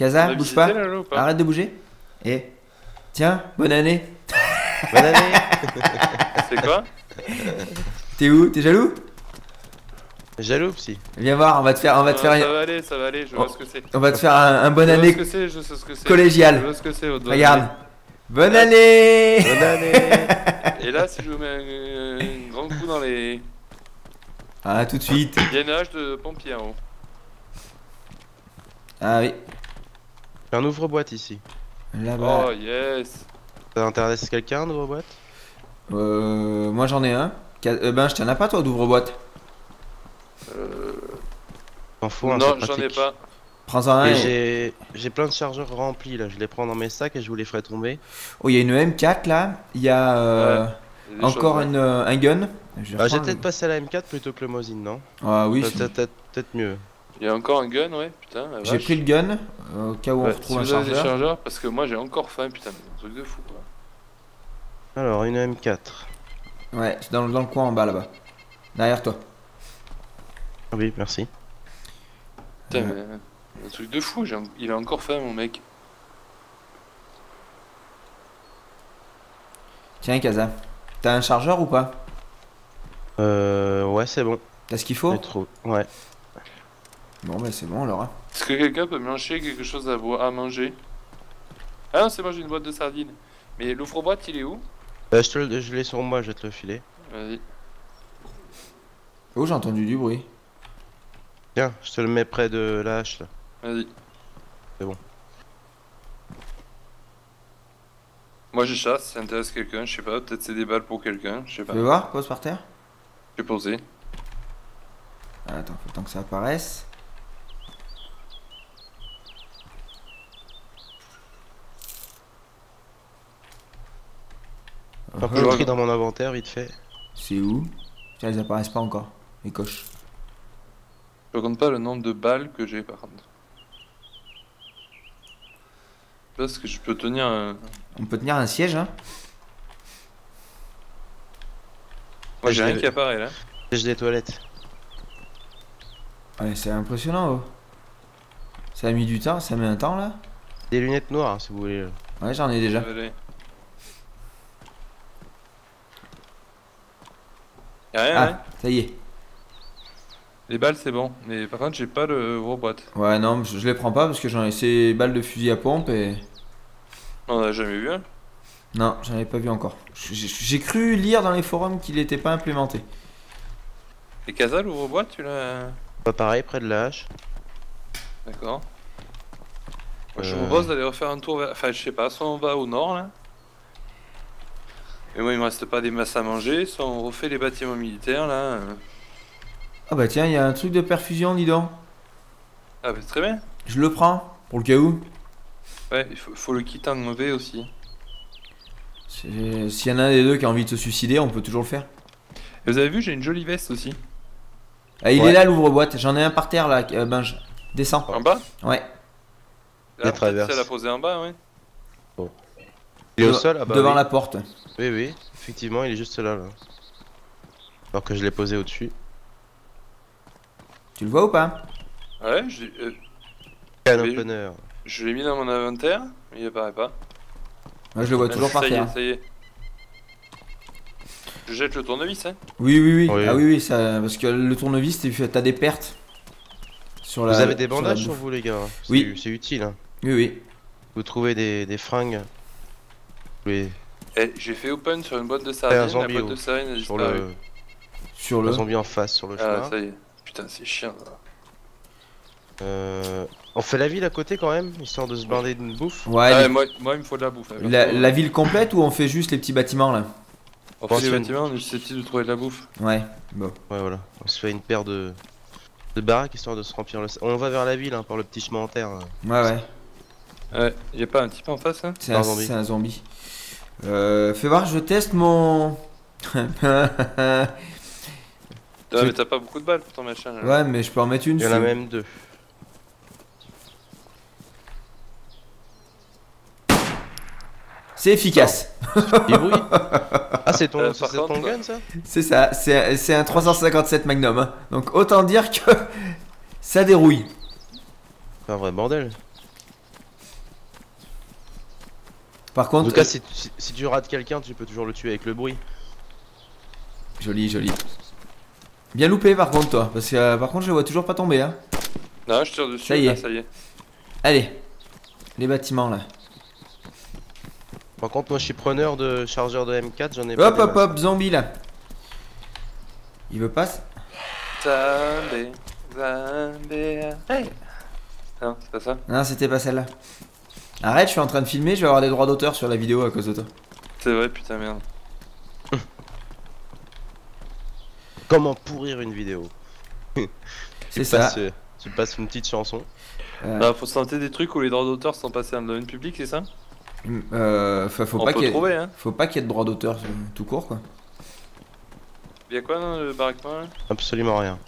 Kaza, On bouge visité, pas. là, là, ou pas Arrête de bouger. Et tiens, bonne année. Bonne année C'est quoi? T'es où? T'es jaloux? Jaloux, psy. Viens voir, on va te faire, on va te Non, faire, Ça va aller, ça va aller, je vois Oh. ce que c'est. on va te faire un, un bonne Je vois année ce que c'est, je sais ce que c'est. Je collégiale. vois ce que c'est. Regarde. Bonne année. Bonne année Et là, si je vous mets un, un grand coup dans les. Ah tout de suite. Il y a une hache de pompier en haut. Ah oui. J'ai un ouvre-boîte ici. Là-bas. Oh yes Ça intéresse quelqu'un, un ouvre-boîte Euh, moi j'en ai un. Euh, ben je t'en as pas toi d'ouvre-boîte. euh... T'en fous, un Non, c'est j'en ai pas. Prends-en un. Et et- j'ai j'ai plein de chargeurs remplis là, je les prends dans mes sacs et je vous les ferai tomber. Oh il y a une M4 là. Il y a euh, encore une, euh, un gun. Je vais Bah, j'ai peut-être passé à la M4 plutôt que le Mosin, non? Ah oui. Peut-être mieux. Il y a encore un gun, ouais, putain. J'ai pris le gun euh, au cas où Ouais, on retrouve si un vous avez des chargeur. chargeurs, parce que moi j'ai encore faim, putain, mais un truc de fou quoi. Alors, une M4. Ouais, c'est dans, dans le coin en bas là-bas. Derrière toi. Ah Oui, merci. Putain, Ouais. mais, un truc de fou, il a encore faim mon mec. Tiens Kaza. T'as un chargeur ou pas? Euh, ouais, c'est bon. T'as ce qu'il faut? Ouais. Bon bah c'est bon alors. hein. Est-ce que quelqu'un peut me lâcher quelque chose à, boire, à manger? Ah non, c'est moi j'ai une boîte de sardines. Mais l'ouvre-boîte il est où? Euh, je te le- je l'ai sur moi, je vais te le filer. Vas-y. Oh j'ai entendu du bruit. Tiens, je te le mets près de la hache là. Vas-y. C'est bon. Moi j'ai chasse, ça intéresse quelqu'un, je sais pas, peut-être c'est des balles pour quelqu'un, je sais Tu pas. veux voir Pose par terre. J'ai posé. Attends, faut le temps que ça apparaisse. Un peu Oh, le tri dans mon inventaire, vite fait. C'est où? Tiens, ils apparaissent pas encore. Les coches. Je compte pas le nombre de balles que j'ai par contre. Parce que je peux tenir un... On peut tenir un siège, hein Moi j'ai je rien qui apparaît là. J'ai des toilettes. Ouais, c'est impressionnant, oh. Ça a mis du temps, ça met un temps là Des lunettes noires, hein, si vous voulez. Ouais, j'en ai déjà. Allez. Y'a rien, hein Ah, ça y est. Les balles c'est bon, mais par contre j'ai pas le gros boîte. Ouais, non, je, je les prends pas parce que j'en ai ces balles de fusil à pompe et. On en a jamais vu un. Non, j'en ai pas vu encore. J'ai cru lire dans les forums qu'il était pas implémenté. Et Casa l'ouvre boîte tu l'as? Pas pareil, près de la hache. D'accord. Moi, Je Euh. vous propose d'aller refaire un tour vers. Enfin, je sais pas, soit on va au nord là. Et moi, il me reste pas des masses à manger, soit on refait les bâtiments militaires là. euh. Ah bah tiens, il y a un truc de perfusion, dis donc. Ah, bah très bien. Je le prends, pour le cas où. Ouais, il faut, faut le kit enlever aussi. C'est- S'il y en a un des deux qui a envie de se suicider, on peut toujours le faire. Et vous avez vu, j'ai une jolie veste aussi. Ah, il Ouais. est là l'ouvre-boîte, j'en ai un par terre là, euh, Binge. Descends. En bas? Ouais. Là, Les peut-être traverses. celle à poser en bas, ouais. Il est au sol ah bah Devant oui. la porte. Oui, oui, effectivement, il est juste là, là. Alors que je l'ai posé au-dessus. Tu le vois ou pas? Ouais, je, euh, Can opener. je l'ai mis dans mon inventaire, mais il apparaît pas. Moi je le vois Ah, toujours par ça y terre. est, ça y est. Je jette le tournevis, hein. Oui, oui, oui. Oui. Ah oui, oui, ça, parce que le tournevis, t'as des pertes. Sur la, Vous avez des bandages sur vous, les gars C'est- Oui. C'est utile, hein. Oui, oui. Vous trouvez des, des fringues. Oui, Eh, j'ai fait open sur une boîte de un sardines, la zombie boîte au- de sardines a sur disparu. le, Sur le zombie en face, sur le Ah, chemin. ça y est. Putain, c'est chiant. ça. Euh, on fait la ville à côté quand même, histoire de se blinder d'une bouffe. Ouais, Ah, les- ouais, moi, moi, il me faut de la bouffe. hein, la, la ville complète ou on fait juste les petits bâtiments là? On fait les bâtiments, on est susceptible de trouver de la bouffe. Ouais, bon. Ouais, voilà. On se fait une paire de, de baraques histoire de se remplir le. On va vers la ville hein, par le petit chemin en terre. là. Ouais, ouais. Ouais, y a pas un type en face, hein? C'est Un un, zombie. Euh, fais voir, je teste mon. Ah, Tu- mais t'as pas beaucoup de balles pour ton machin. là. ouais, mais je peux en mettre une. Il y en a c'est- même deux. C'est efficace. Ah, c'est ton, Euh, c'est ton gun ça? C'est ça. C'est c'est un 357 Magnum. hein. Donc autant dire que ça dérouille. C'est un vrai bordel. Par En contre, tout cas, euh, si, si- si tu rates quelqu'un, tu peux toujours le tuer avec le bruit. joli, joli. Bien loupé par contre toi, parce que euh, par contre je le vois toujours pas tomber hein. Non, je tire dessus. Ça y là, est. ça y est. Allez, les bâtiments là. Par contre, moi, je suis preneur de chargeur de M4, j'en ai pas. Hop hop hop, zombie là. Il veut pas Zombie, zombie. Hey. Non, c'est pas ça. Non, c'était pas celle-là. Arrête, je suis en train de filmer, je vais avoir des droits d'auteur sur la vidéo à cause de toi. C'est vrai, putain, merde. Comment pourrir une vidéo? C'est Tu ça. passes, euh, tu passes une petite chanson. Euh, Bah, faut se tenter des trucs où les droits d'auteur sont passés dans le domaine public, c'est ça? Euh, faut, faut On pas peut qu'il y ait- trouver, hein. faut pas qu'il y ait de droits d'auteur euh, tout court quoi. Il y a quoi dans le baraquement là? Absolument rien.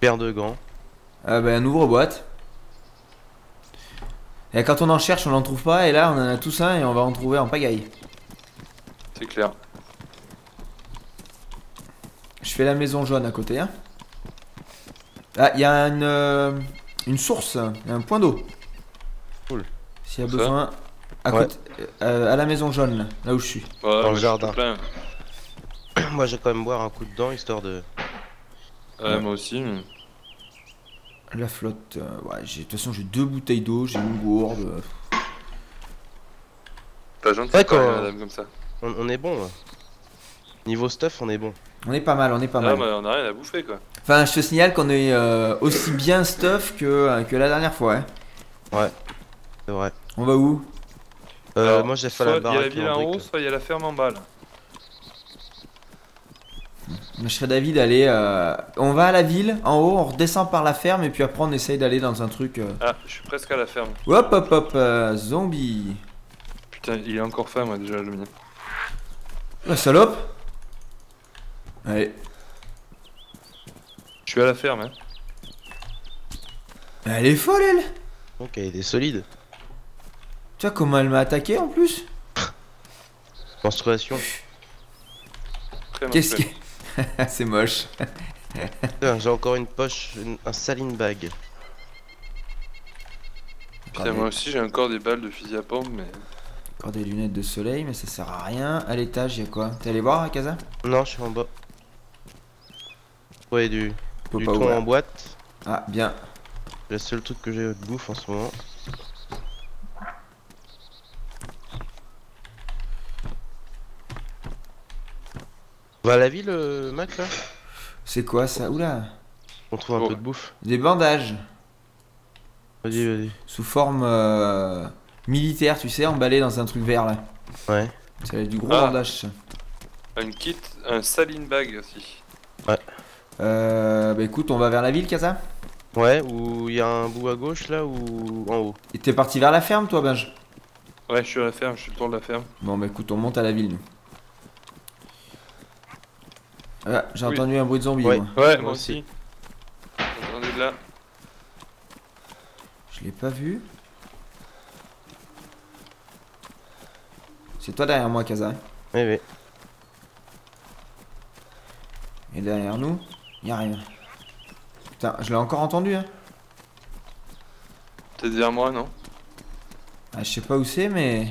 Paire de gants. Ah bah un ouvre-boîte. Et quand on en cherche, on n'en trouve pas, et là on en a tous un et on va en trouver en pagaille. C'est clair. Je fais la maison jaune à côté. Hein. Ah, il y a une, euh, une source, un point d'eau. Cool. S'il y a Ça besoin. À, Ouais. côté, euh, à la maison jaune, là, là où je suis. Ouais, Dans le moi, je suis jardin. moi, j'ai quand même boire un coup dedans histoire de. Ouais, moi aussi. mais- La flotte. euh, ouais, j'ai- de toute façon, j'ai deux bouteilles d'eau, j'ai une gourde. euh, Pas gentil, Ouais, quand même, quand- madame, comme ça. On, on est bon. là. Niveau stuff, on est bon. On est pas mal, on est pas Ah, mal. mais on a rien à bouffer, quoi. Enfin, je te signale qu'on est euh, aussi bien stuff que, euh, que la dernière fois. hein. C'est vrai. On va où? Euh, Alors, moi, j'ai fait soit la il y a la ville en haut, soit il y a la ferme en bas, là. Je serais d'avis d'aller. euh, On va à la ville, en haut, on redescend par la ferme, et puis après on essaye d'aller dans un truc. euh, Ah, je suis presque à la ferme. Hop hop hop, euh, zombie. Putain, il est encore faim, moi, déjà, le mien. La salope Allez. Je suis à la ferme, hein. Elle est folle elle Ok, il est solide. Tu vois comment elle m'a attaqué en plus? Menstruation. Qu'est-ce mortel. C'est moche. J'ai encore une poche, une- un saline bag. Putain, moi aussi, j'ai encore des balles de fusil à pompe, mais. Encore des lunettes de soleil, mais ça sert à rien. À l'étage, il y a quoi? T'es allé voir à Casa Non, je suis en bas. Ouais, du, du pas thon en boîte. Ah, bien. C'est le seul truc que j'ai de bouffe en ce moment. On va à la ville, euh, Mac, là C'est quoi ça Oula On trouve un Oh. peu de bouffe. Des bandages. Vas-y, vas-y. Sous forme euh, militaire, tu sais, emballés dans un truc vert là. Ouais. C'est du gros Ah. bandage ça. Un kit, un saline bag aussi. Euh, bah écoute, on va vers la ville, Casa Ouais, ou il y a un bout à gauche, là, ou en haut? Et t'es parti vers la ferme, toi, Benj? Ouais, je suis à la ferme, je suis le tour de la ferme. Bon, bah écoute, on monte à la ville, nous. Ah, j'ai Oui. entendu un bruit de zombie, Ouais. moi. Ouais, Moi moi aussi. aussi. Attendez de là. Je l'ai pas vu. C'est toi derrière moi, hein Oui, oui. Et derrière nous, y a rien. Putain, je l'ai encore entendu, hein. T'es derrière moi, non? Ah, je sais pas où c'est, mais.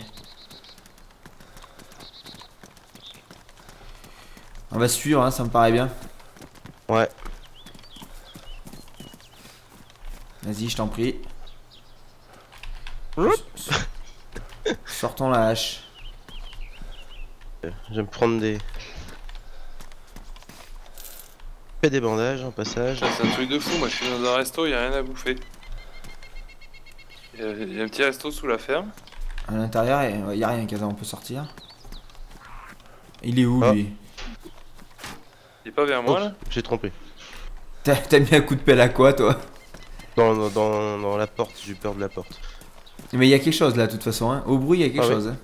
On va suivre, hein, ça me paraît bien. Ouais. Vas-y, je t'en prie. Sortons la hache. Je vais me prendre des... Fais des bandages en passage. C'est un truc de fou, moi je suis dans un resto, y a rien à bouffer. Il y, a- y a un petit resto sous la ferme. À l'intérieur, il y a rien, Casa, on peut sortir. Il est où, Ah. lui? Il est pas vers moi Oh, là J'ai trompé. T'as mis un coup de pelle à quoi, toi? Dans, dans, dans, dans la porte, j'ai eu peur de la porte. Mais il y a quelque chose là, de toute façon. Hein. Au bruit, il y a quelque Ah chose. hein.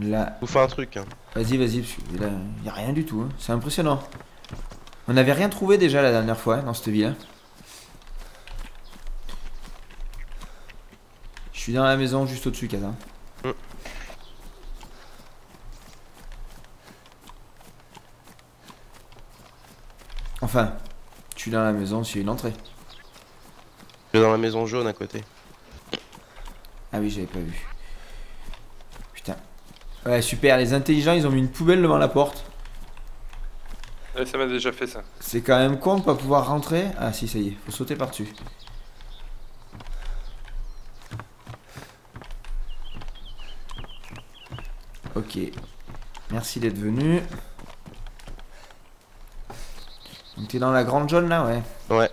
Là, Vous faites un truc, hein. vas-y, vas-y, parce que là, il y a rien du tout. hein. C'est impressionnant. On n'avait rien trouvé déjà la dernière fois hein, dans cette ville. hein. Je suis dans la maison juste au-dessus, Casa. Enfin, je suis dans la maison, c'est une entrée. Je vais dans la maison jaune à côté. Ah oui, j'avais pas vu. Putain. Ouais, super. Les intelligents, ils ont mis une poubelle devant la porte. Ouais, ça m'a déjà fait ça. C'est quand même con de pas pouvoir rentrer. Ah si, ça y est. Faut sauter par-dessus. Ok. Merci d'être venu. Donc t'es dans la grande jaune là, ouais. Ouais.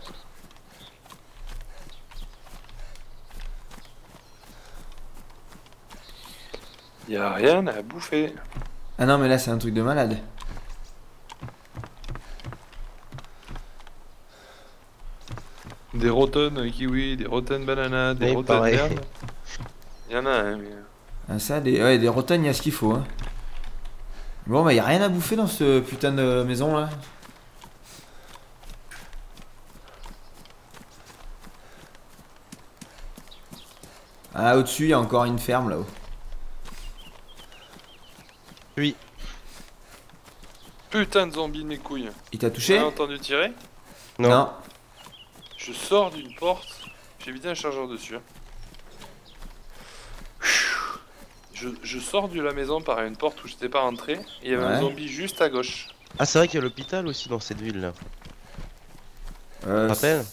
Y a rien à bouffer. Ah non, mais là c'est un truc de malade. Des rotten kiwi, des rotten banana, des Oui, rotten. Y en a un, mais. Ah, ça, des, ouais, des il y a ce qu'il faut. Hein. Bon, bah y a rien à bouffer dans ce putain de maison là. Ah, au-dessus, il y a encore une ferme là-haut. Oui. Putain de zombie de mes couilles. Il t'a J'ai touché entendu tirer. Non. Je sors d'une porte. J'ai vidé un chargeur dessus. Je, je sors de la maison par une porte où j'étais pas rentré. Et il y avait Ouais. un zombie juste à gauche. Ah, c'est vrai qu'il y a l'hôpital aussi dans cette ville là. Euh, Tu te rappelles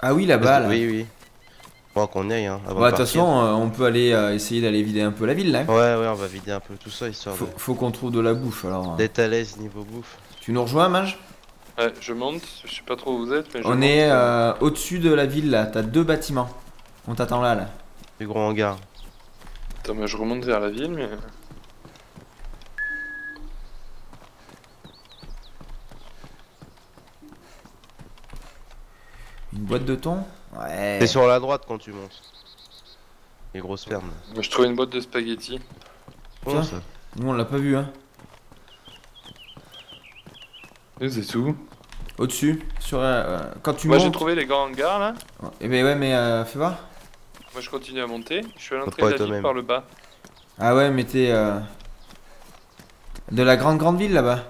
Ah oui, là-bas là. Oui, oui. Faut qu'on y aille hein, avant Bah, de toute façon, euh, on peut aller euh, essayer d'aller vider un peu la ville là. Ouais, ouais, on va vider un peu tout ça histoire Faut, de- faut qu'on trouve de la bouffe alors. euh. d'être à l'aise niveau bouffe. Tu nous rejoins, Mage Ouais, je monte. Je sais pas trop où vous êtes, mais je On monte. est euh, au-dessus de la ville là. T'as deux bâtiments. On t'attend là là. Du gros hangar. Attends, mais je remonte vers la ville, mais. Une boîte de thon? Ouais. T'es sur la droite quand tu montes. Les grosses fermes. Moi, je trouve une boîte de spaghettis. Tiens. ça. Nous on l'a pas vu hein. C'est tout. Au-dessus. Sur euh, euh, quand tu Moi, j'ai montes. trouvé les grands hangars là. Eh ben ouais, mais euh, fais voir. Moi, je continue à monter. Je suis à l'entrée de la ville par le bas. Ah ouais, mais t'es euh, de la grande grande ville là-bas.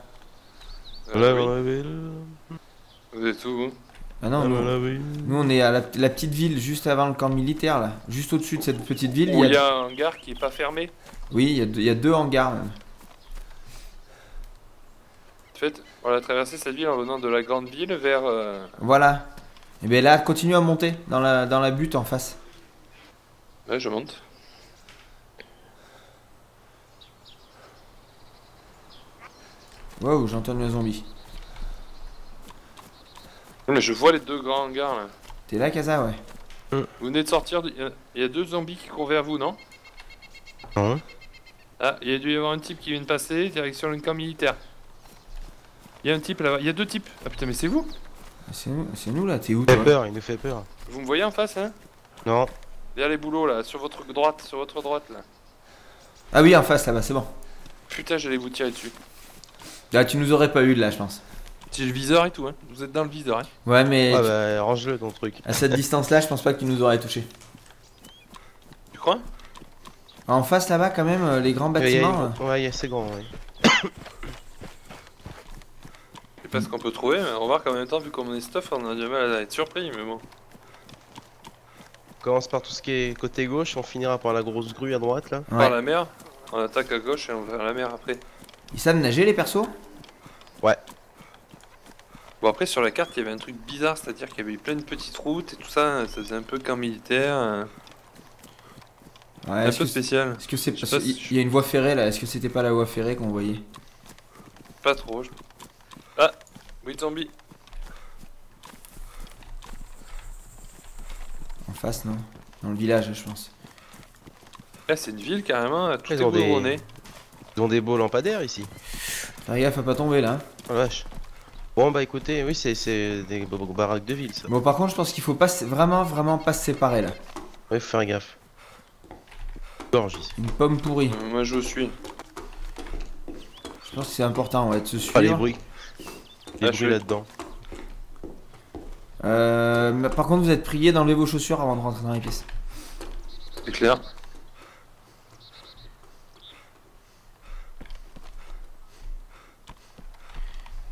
Ouais, ouais, là. Vous êtes où vous Ah non, Ah, nous, voilà, oui. nous, on est à la, la petite ville juste avant le camp militaire là, juste au-dessus de cette petite ville. Où il y a- un hangar qui est pas fermé. Oui, il y, a deux- il y a deux hangars même. En fait, on a traversé cette ville en venant de la grande ville vers. euh, Voilà. Et ben là, continue à monter dans la dans la butte en face. Ouais, je monte. Wow, j'entends le zombie. Mais je vois les deux grands hangars là. T'es là, Kaza, ouais. Vous venez de sortir. de- Il y a- il y a deux zombies qui courent vers vous, non? Non. Ah, il y a dû y avoir un type qui vient de passer, direction le camp militaire. Il y a un type là-bas. Il y a deux types. Ah putain, mais c'est vous C'est nous, c'est nous là. T'es où Il fait peur, il nous fait peur. Vous me voyez en face, hein? Non. Derrière les boulots là, sur votre droite, sur votre droite là. Ah oui, en face là-bas, c'est bon. Putain, j'allais vous tirer dessus. Là, tu nous aurais pas eu de là, je pense. C'est le viseur et tout, hein. Vous êtes dans le viseur, hein. Ouais, mais Ah bah, range-le ton truc. à cette distance-là, je pense pas que tu nous aurais touché. Tu crois? En face là-bas, quand même, euh, les grands Il y a bâtiments. Ouais, il y a- c'est grand, ouais. Je sais pas ce qu'on peut trouver, mais on va voir qu'en même temps, vu qu'on est stuff, on a du mal à être surpris, mais bon. On commence par tout ce qui est côté gauche, on finira par la grosse grue à droite là. euh, Par ouais. la mer, on attaque à gauche et on va vers la mer après. Ils savent nager les persos? Bon, après, sur la carte, il y avait un truc bizarre, c'est-à-dire qu'il y avait eu plein de petites routes et tout ça, ça faisait un peu camp militaire, euh, Ouais. un Est-ce peu que, spécial. est-ce que c'est parce pas si qu'il je- y a une voie ferrée là Est-ce que c'était pas la voie ferrée qu'on voyait? Pas trop. je- Ah Oui, zombie. En face, non Dans le village, je pense. Là, c'est une ville carrément, tout Ils est ont des-. Ils ont des beaux lampadaires ici. Fais gaffe à pas tomber là. Oh la vache. Bon bah écoutez, oui c'est c'est des baraques de ville ça. Bon, par contre, je pense qu'il faut pas se- vraiment, vraiment pas se séparer là. Ouais, faut faire gaffe. Gorge ici. Une pomme pourrie. Euh, moi, je vous suis. Je pense que c'est important, ouais, de se suivre. Ah les bruits. Les Ah, bruits là-dedans. Euh, mais par contre, vous êtes prié d'enlever vos chaussures avant de rentrer dans les pièces. C'est clair.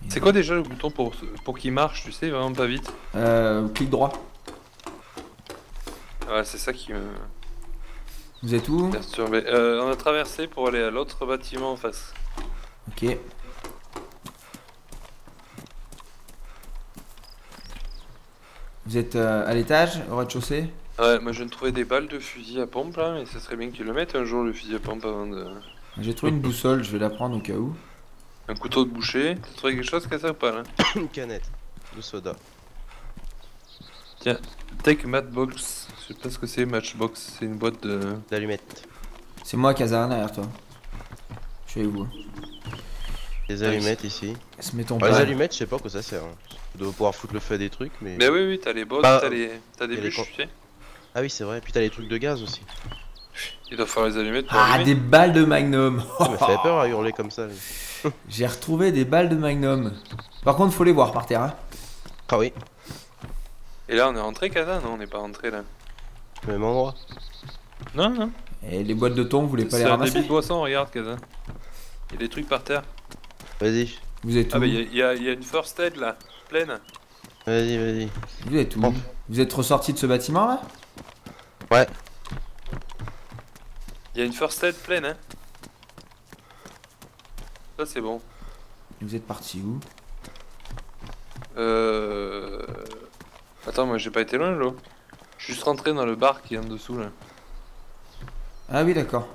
C'est quoi déjà le bouton pour, pour qu'il marche, tu sais, vraiment pas vite Euh, clic droit. Ouais, c'est ça qui me Vous êtes où? Euh, on a traversé pour aller à l'autre bâtiment en face. Ok. Vous êtes euh, à l'étage, au rez-de-chaussée? Ouais, moi je viens de trouver des balles de fusil à pompe là, mais ça serait bien qu'ils le mettent un jour le fusil à pompe avant de. J'ai trouvé une boussole, je vais la prendre au cas où. Un couteau de boucher. T'as trouvé quelque chose qu'à ça ou pas là Une canette de soda. Take Matchbox. Je sais pas ce que c'est Matchbox, c'est une boîte de. D'allumettes. C'est moi, Kazan, derrière toi. Je suis avec vous. Des allumettes ici. Se mettons Ouais, les pas. allumettes, je sais pas à quoi ça sert. hein. Tu dois pouvoir foutre le feu à des trucs, mais. Mais oui, oui, t'as les bottes, Bah, t'as les... t'as des bûches, tu sais. Ah oui, c'est vrai. Puis t'as les trucs de gaz aussi. Il doit faire les allumettes pour Ah, allumer. des balles de Magnum Ça me fait peur à hurler comme ça. lui. J'ai retrouvé des balles de Magnum. Par contre, faut les voir par terre. hein. Ah oui, Et là, on est rentré, Kaza Non, on n'est pas rentré là. même endroit. Non, non. Et les boîtes de thon, vous voulez pas les C'est un ramasser? débit de boisson, regarde, Kaza. Il y a des trucs par terre. Vas-y, Vous êtes où? Ah, bah, y, y il y a une first aid là, pleine. vas-y, vas-y. Vous êtes où? Bon. Vous êtes ressorti de ce bâtiment là? Ouais, Il y a une first aid pleine, hein. Ça, c'est bon. Vous êtes parti où? Euh. Attends, moi j'ai pas été loin, là. Je suis juste rentré dans le bar qui est en dessous là. Ah oui, d'accord.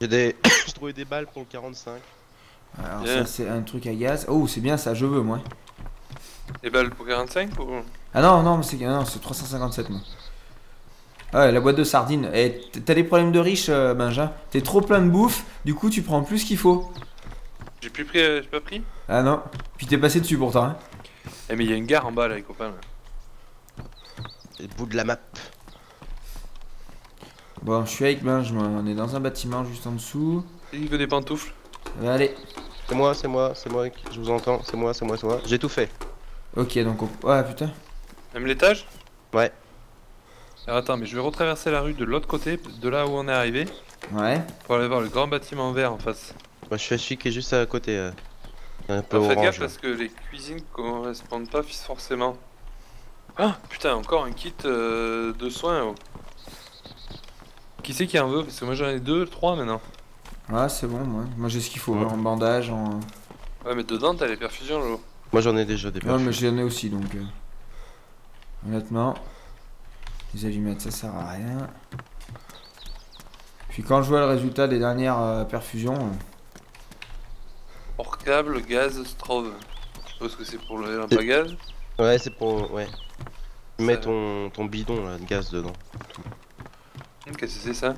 j'ai des. j'ai trouvé des balles pour le 45. Alors ça c'est un truc à gaz. Oh, c'est bien ça, je veux moi. Les balles pour 45 ou? Ah non, non, mais c'est non, c'est 357 moi. Ah ouais, la boîte de sardines. Eh, t'as des problèmes de riche, euh, Benja? T'es trop plein de bouffe, du coup tu prends plus qu'il faut. J'ai plus pris. euh, J'ai pas pris? Ah non. Puis t'es passé dessus pourtant. Hein. Eh, mais il y a une gare en bas là, les copains. Là. C'est le bout de la map. Bon, je suis avec Benj. On est dans un bâtiment juste en dessous. Il veut des pantoufles. Allez. C'est moi, c'est moi, c'est moi, je vous entends. C'est moi, c'est moi, c'est moi. J'ai tout fait. Ok, donc on... Ouais, putain. Même l'étage? Ouais. Alors attends, mais je vais retraverser la rue de l'autre côté, de là où on est arrivé, Ouais. pour aller voir le grand bâtiment vert en face. Moi, je suis celui qui est juste à côté. euh, Un peu Alors faites gaffe orange. parce que les cuisines correspondent pas forcément. Ah putain, encore un kit euh, de soins. oh. Qui c'est qui en veut? Parce que moi j'en ai deux, trois maintenant. Ouais, c'est bon, moi. Moi j'ai ce qu'il faut. Ouais. hein, En bandage, en. Ouais, mais dedans t'as les perfusions, Lolo. Moi, j'en ai déjà des Ouais, mais j'en ai aussi donc. euh, Honnêtement. Les allumettes, ça sert à rien. Puis quand je vois le résultat des dernières euh, perfusions. euh, Hors câble, gaz, Strove. Je suppose que c'est pour le lampe à gaz. Ouais, c'est pour. Ouais. Tu mets ton, ton bidon là, de gaz dedans. Qu'est-ce que c'est ça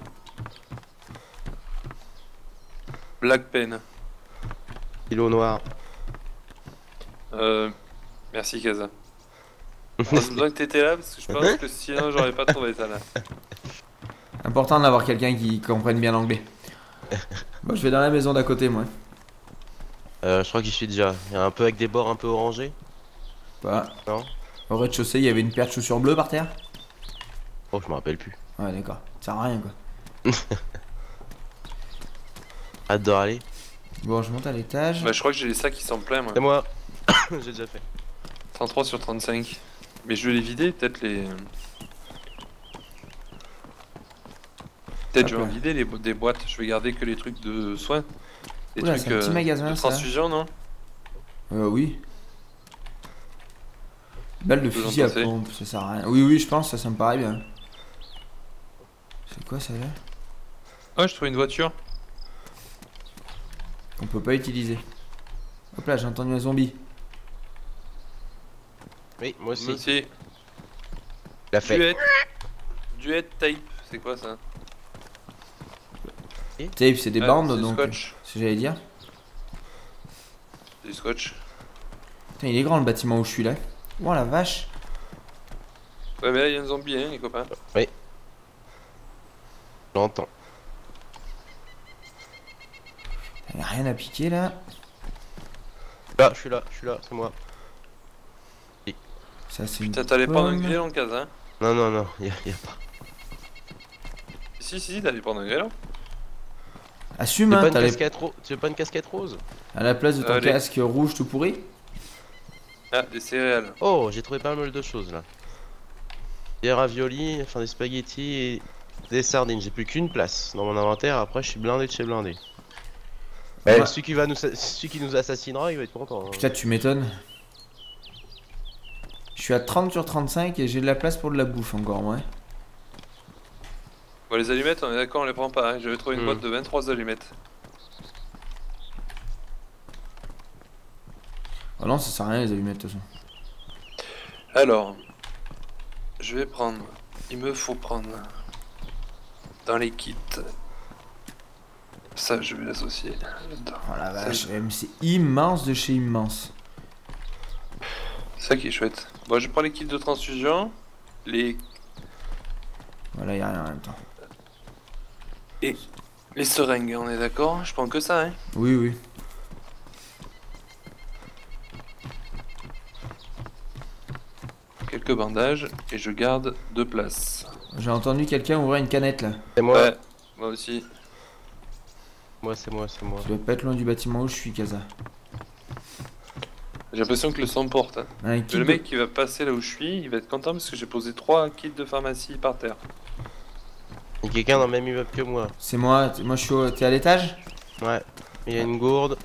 Black Pen. Kilo noir. Euh. Merci Kaza. J'ai besoin que t'étais là parce que je pense que sinon j'aurais pas trouvé ça là. Important d'avoir quelqu'un qui comprenne bien l'anglais. Bon, je vais dans la maison d'à côté, moi. Euh, je crois que j'y suis déjà. Il y a un peu avec des bords un peu orangés. Bah, Non? Au rez-de-chaussée, il y avait une paire de chaussures bleues par terre? Oh, je me rappelle plus. Ouais, d'accord. Ça sert à rien, quoi. Hâte de râler. Bon, je monte à l'étage. Bah, je crois que j'ai les sacs qui sont pleins moi. C'est moi. J'ai déjà fait. 33 sur 35. Mais je vais les vider, peut-être les. Peut-être je vais vider les bo- des boîtes. Je vais garder que les trucs de soins. Les Oula, trucs un petit magasin, de ça. transfusion, non? Euh, oui. Balle de fusil à pompe, ça sert à rien. Oui, oui, je pense, ça, ça me paraît bien. C'est quoi ça là? Oh, je trouve une voiture. Qu'on peut pas utiliser. Hop là, j'ai entendu un zombie. Oui, moi aussi. Moi aussi. Il a fait. Duet. Duet tape. C'est quoi ça? Tape, c'est des Ah, bandes c'est du donc. Scotch. C'est ce que j'allais dire. C'est du scotch. Putain, il est grand le bâtiment où je suis là. Oh la vache. Ouais, mais là, il y a un zombie, hein, les copains. J'entends. Il y a rien à piquer là. Là, je suis là, je suis là, c'est moi. Ça, c'est. Putain, t'allais prendre un pomme. grêlon, Kaza. Hein Non, non, non, y a, y a pas. si, si, si, t'allais prendre un grêlon. Assume, Tu veux hein, pas une t'as les- casquette ro- Tu veux pas une casquette rose? À la place de ton Allez. casque rouge tout pourri? Ah, des céréales. Oh, j'ai trouvé pas mal de choses là. Des raviolis, enfin des spaghettis et des sardines. J'ai plus qu'une place dans mon inventaire. Après, je suis blindé de chez blindé. Ouais. celui, qui va nous, celui qui nous assassinera, il va être content. hein. Putain, tu m'étonnes. Je suis à 30 sur 35 et j'ai de la place pour de la bouffe encore, ouais. Bon, les allumettes, on est d'accord, on les prend pas. Hein. J'avais trouvé une Hmm. boîte de 23 allumettes. Oh non, ça sert à rien les allumettes de toute façon. Alors, je vais prendre. Il me faut prendre dans les kits. Ça, je vais l'associer. Oh la vache, c'est immense de chez immense. C'est ça qui est chouette. Bon, je prends les kits de transfusion, les, Voilà, y a rien en même temps. les seringues, on est d'accord? Je prends que ça, hein? Oui, oui. Quelques bandages et je garde deux places. J'ai entendu quelqu'un ouvrir une canette là. C'est moi, Ouais, moi aussi. moi, c'est moi, c'est moi. Tu dois pas être loin du bâtiment où je suis, Kaza. J'ai l'impression que le son porte. hein. Un kit Le de- mec qui va passer là où je suis, il va être content parce que j'ai posé trois kits de pharmacie par terre. Il y a quelqu'un dans le même immeuble que moi. C'est moi, moi je suis au... T'es à l'étage? Ouais. Il y a une gourde,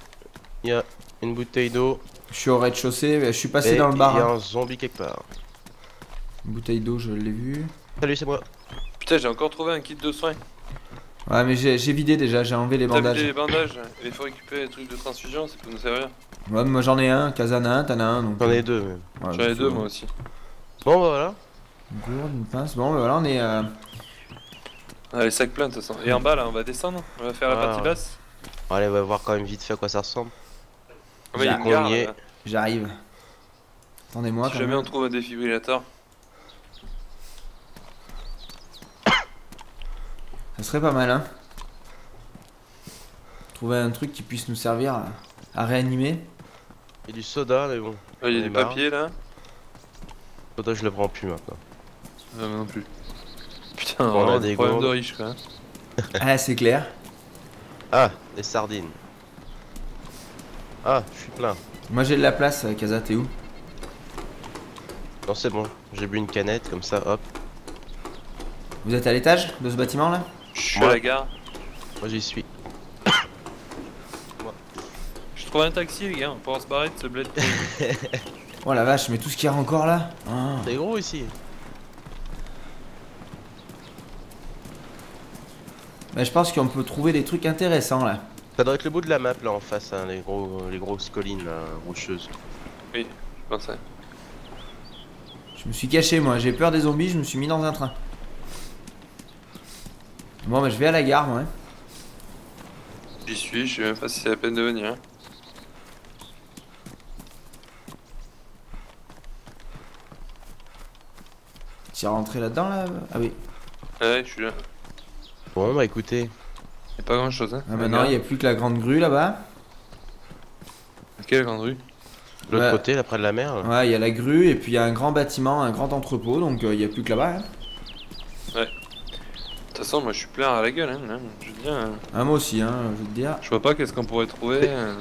il y a une bouteille d'eau. Je suis au rez-de-chaussée, je suis passé et dans le bar. Il y a hein. un zombie quelque part. Une bouteille d'eau, je l'ai vue. Salut, c'est moi. Putain, j'ai encore trouvé un kit de soins. Ouais, mais j'ai vidé déjà, j'ai enlevé les vidé bandages. les bandages il faut récupérer les trucs de transfusion, ça peut nous servir. Ouais, moi j'en ai un, Kaza en a un, t'en as un. donc- J'en ai deux même. Ouais, J'en ai deux moi aussi. Bon, bah voilà. Une gourde, une pince. Bon, bah voilà, on est. euh, Ah, les sacs pleins de toute façon. Et en bas là, on va descendre, on va faire la Ah, partie ouais. basse. Allez, on va voir quand même vite fait à quoi ça ressemble. Ah, il y. J'arrive. Attendez-moi Si quand jamais même. on trouve un défibrillateur. Ça serait pas mal, hein. Trouver un truc qui puisse nous servir à, à réanimer. Il y a du soda, mais bon. Ah, Il y a du papier là. Soda, je le prends plus maintenant. Ah, moi non plus. Putain, On a des problèmes de gourdes. riches quoi. ah, c'est clair. Ah, des sardines. Ah, je suis plein. Moi j'ai de la place, euh, Kaza, t'es où? Non, c'est bon. J'ai bu une canette, comme ça, hop. Vous êtes à l'étage de ce bâtiment là? Je suis à la gare. Moi, j'y suis. Je trouve un taxi les gars, on pourra se barrer de ce bled. Oh la vache, mais tout ce qu'il y a encore là Ah. C'est gros ici. Bah, Je pense qu'on peut trouver des trucs intéressants là. Ça doit être le bout de la map, là, en face, hein, les, gros, les grosses collines, là, rocheuses. Je pensais. Je me suis caché moi, j'ai peur des zombies, je me suis mis dans un train. Bon bah je vais à la gare moi. hein. J'y suis, je sais même pas si c'est la peine de venir. Tu es rentré là-dedans là Ah oui. Ouais, je suis là. Bon, bah écoutez, Y'a pas grand chose hein. Ah, maintenant il n'y a plus que la grande grue là-bas. Quelle grande rue de l'autre Ouais. côté, là, près de la mer. là. Ouais, il y a la grue et puis il y a un grand bâtiment, un grand entrepôt, donc euh, il n'y a plus que là-bas. hein. De toute façon, moi je suis plein à la gueule. Hein. hein. Je veux dire, hein. Ah, moi aussi, hein, je veux te dire. je vois pas qu'est-ce qu'on pourrait trouver. euh.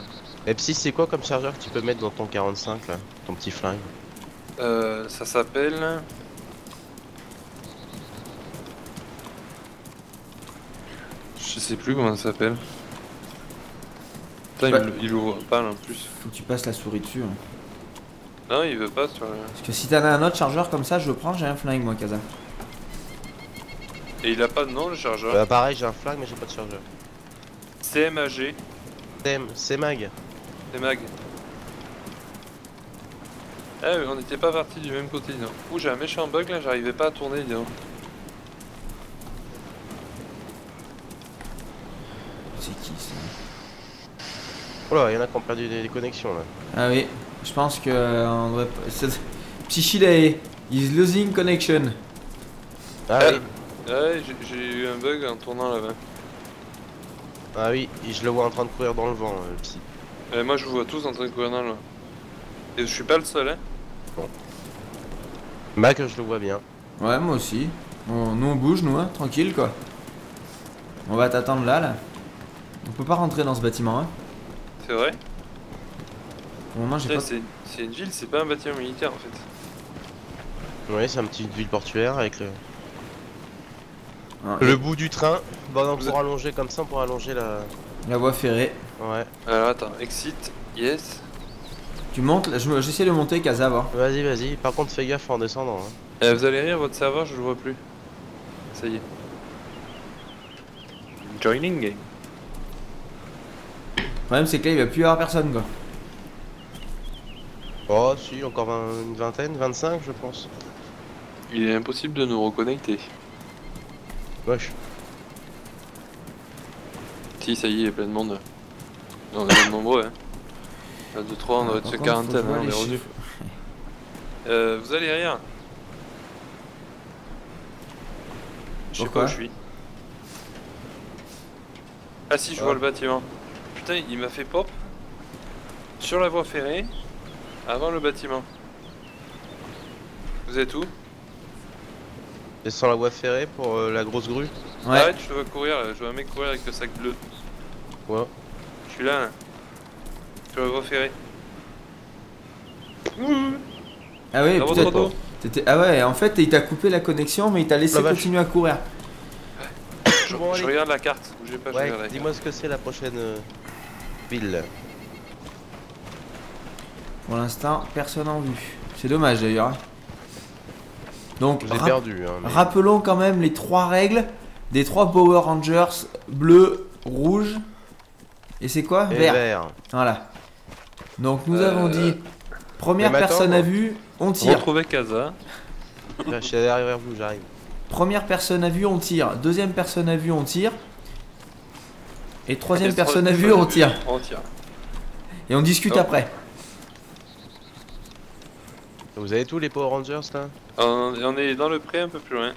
Et psy, c'est quoi comme chargeur que tu peux mettre dans ton 45, là? Ton petit flingue Euh, ça s'appelle. Je sais plus comment ça s'appelle. Putain, il, Ouais. me- il ouvre pas là en plus. Faut que tu passes la souris dessus. hein. Non, il veut pas sur le. Parce que si t'en as un autre chargeur comme ça, je le prends, j'ai un flingue moi, Kaza. Et il a pas de nom le chargeur. Bah pareil, j'ai un flingue, mais j'ai pas de chargeur. CMAG, C'est c'est mag. c'est mag. Ah, mais on n'était pas partis du même côté, donc. Ouh, j'ai un méchant bug là, j'arrivais pas à tourner, dis donc. C'est qui ça Oh là, il y en a qui ont perdu des, des connexions, là. Ah oui, je pense que euh, on devrait. Psychidae is losing connection. Ah Euh. oui, Ouais, j'ai- j'ai eu un bug en tournant là-bas. ah oui, et je le vois en train de courir dans le vent, euh, le psy. Euh, moi je vous vois tous en train de courir dans le. Et je suis pas le seul, hein. Mag, je le vois bien. Ouais, moi aussi. Bon, nous on bouge, nous, hein, tranquille quoi. On va t'attendre là, là. On peut pas rentrer dans ce bâtiment, hein. C'est vrai moment, j'ai pas. c'est une ville, c'est pas un bâtiment militaire en fait. Oui, c'est une petite ville portuaire avec le, le bout du train. Non, Vous pour allonger comme ça, pour allonger la. La voie ferrée. Ouais. Alors attends, exit, yes. Tu montes, là, je me- j'essaie de monter Casa, voir. Vas-y, vas-y. Par contre, fais gaffe en descendant. Hein. Euh, vous allez rire, votre serveur, je le vois plus. Ça y est. Joining game. Le problème, c'est que là, il va plus y avoir personne, quoi. Oh, si, encore une vingtaine, 25, je pense. Il est impossible de nous reconnecter. Moche. Si, ça y est, il y a plein de monde. On est même nombreux, hein. 1, 2, 3, on doit être sur faut quarantaine, hein, on est revenu. Euh, vous allez rire. Je sais pas où je suis. Ah si, je Ah. vois le bâtiment. Putain, il m'a fait pop sur la voie ferrée avant le bâtiment. Vous êtes où? Descends la voie ferrée pour euh, la grosse grue? Ouais. Arrête, je te vois courir, là. je vois un mec courir avec le sac bleu. Ouais. Je suis là, là. Sur la voie ferrée. Ah putain, dos. t'étais- Ah ouais, en fait, il t'a coupé la connexion, mais il t'a laissé continuer à courir. Je, Bon, je allez. regarde la carte. Pas, Ouais, dis-moi ce que c'est la prochaine euh, ville. Pour l'instant, personne en vue. C'est dommage d'ailleurs. hein. Donc, perdu. Hein, mais- rappelons quand même les trois règles des trois Power Rangers bleu, rouge et c'est quoi? Et Vert. vert. Voilà. Donc nous Euh, avons dit première personne à vue, on tire. Retrouver Casa. Là, je suis derrière vous, j'arrive. Première personne à vue, on tire. Deuxième personne à vue, on tire. Et troisième personne à vue, on tire. On tire. Et on discute Oh. après. Vous avez tous les Power Rangers là? On, on est dans le pré un peu plus loin.